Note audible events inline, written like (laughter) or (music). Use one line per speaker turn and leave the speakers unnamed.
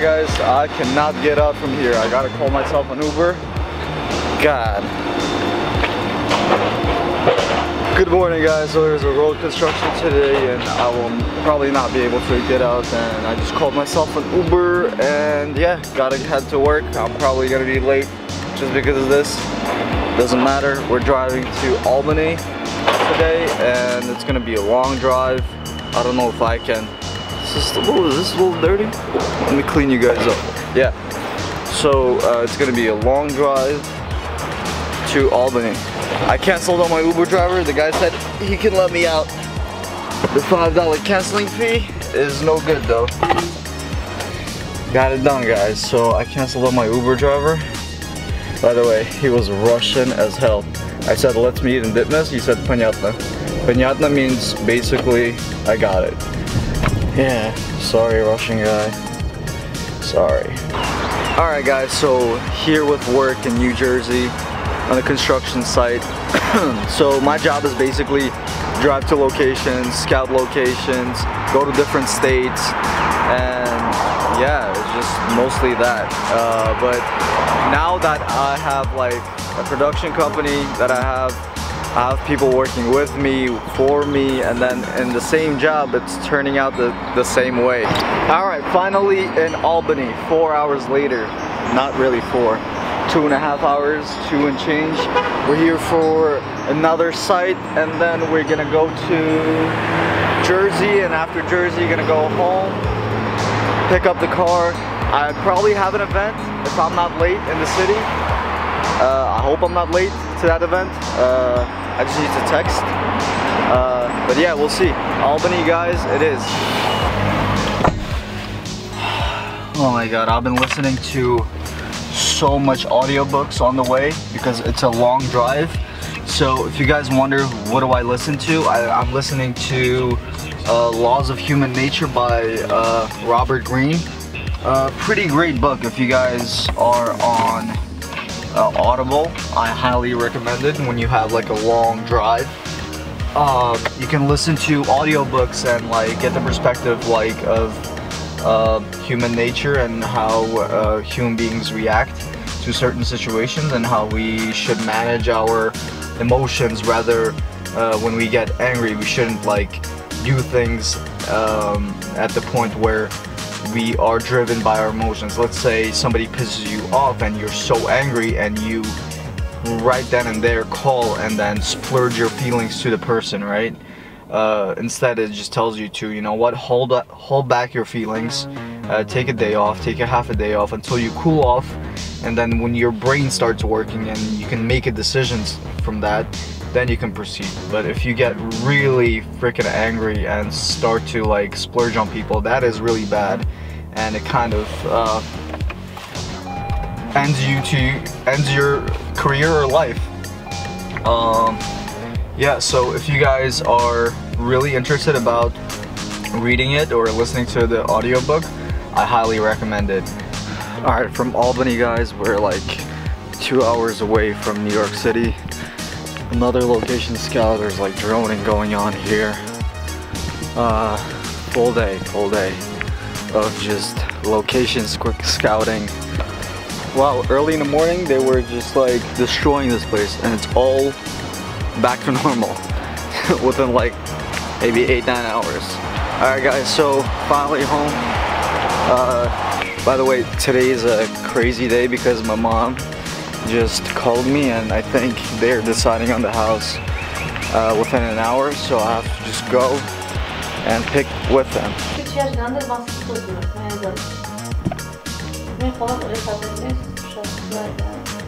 Guys, I cannot get out from here. I gotta call myself an Uber. God. Good morning guys, so there's a road construction today and I will probably not be able to get out and I just called myself an Uber and yeah, gotta head to work. I'm probably gonna be late just because of this. Doesn't matter, we're driving to Albany today and it's gonna be a long drive. I don't know if I can Is this, oh, is this a little dirty? Let me clean you guys up. Yeah. So uh, it's gonna be a long drive to Albany. I canceled on my Uber driver. The guy said he can let me out. The $5 canceling fee is no good though. Got it done guys. So I canceled on my Uber driver. By the way, he was Russian as hell. I said, let's meet in Ditmas. He said, понятно. Понятно means basically, I got it. Yeah, sorry Russian guy. Sorry. Alright guys, so here with work in New Jersey on a construction site. (clears throat) so my job is basically drive to locations, scout locations, go to different states, and yeah, it's just mostly that. Uh, but now that I have like a production company that I have, I have people working with me, for me, and then in the same job, it's turning out the, the same way. All right, finally in Albany, four hours later. Not really four, two and a half hours, two and change. We're here for another site, and then we're gonna go to Jersey, and after Jersey, gonna go home, pick up the car. I probably have an event if I'm not late in the city. Uh, I hope I'm not late to that event. Uh, I just need to text. Uh, but yeah, we'll see. Albany, guys, it is. Oh my god, I've been listening to so much audiobooks on the way because it's a long drive. So if you guys wonder what do I listen to, I, am listening to uh, Laws of Human Nature by uh, Robert Greene. Uh, pretty great book if you guys are on uh, Audible. I highly recommend it when you have like a long drive. Um, you can listen to audiobooks and like get the perspective like of uh, human nature and how uh, human beings react to certain situations and how we should manage our emotions rather uh, when we get angry we shouldn't like do things um, at the point where we are driven by our emotions. Let's say somebody pisses you off and you're so angry and you right then and there call and then splurge your feelings to the person, right? Uh, instead it just tells you to, you know what, hold up, hold back your feelings, uh, take a day off, take a half a day off until you cool off and then when your brain starts working and you can make a decisions from that, then you can proceed. But if you get really freaking angry and start to like splurge on people, that is really bad, and it kind of uh, ends you to ends your career or life. Um, yeah. So if you guys are really interested about reading it or listening to the audiobook, I highly recommend it. Alright, from Albany guys, we're like two hours away from New York City another location scout. There's like droning going on here. Uh, full day, full day of just locations quick scouting. Wow, early in the morning they were just like destroying this place and it's all back to (laughs) normal (laughs) within like maybe eight, nine hours. Alright guys, so finally home. Uh, by the way, today is a crazy day because my mom just called me and I think they're deciding on the house uh, within an hour so I have to just go and pick with them.